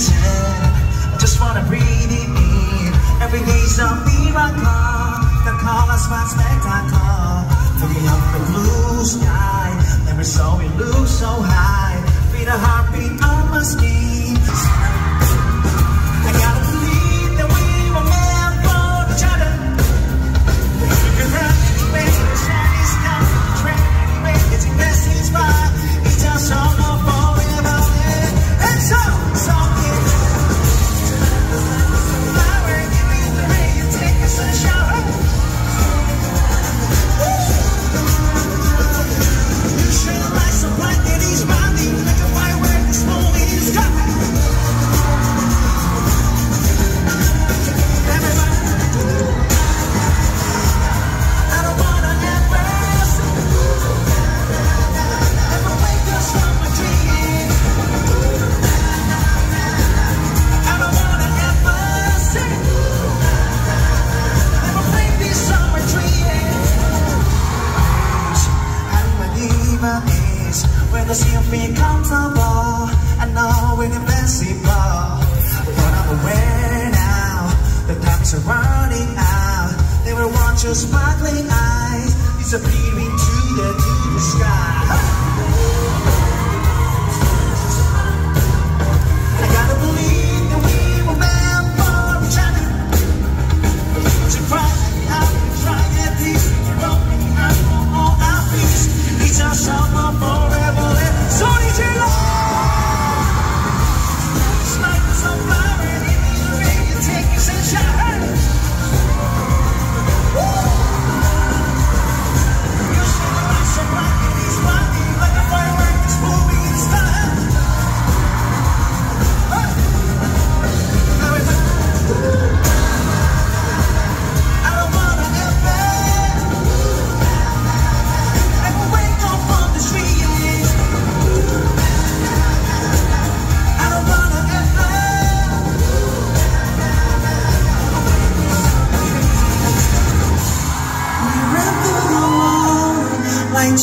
reason I just wanna breathe it in. Every day's a miracle The colors my spectacle Filling up the blue sky Never saw it look so high. be comfortable. I know it's invincible But I'm aware now The time are running out. They will want your sparkling eyes. Disappearing to the, to sky.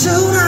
tonight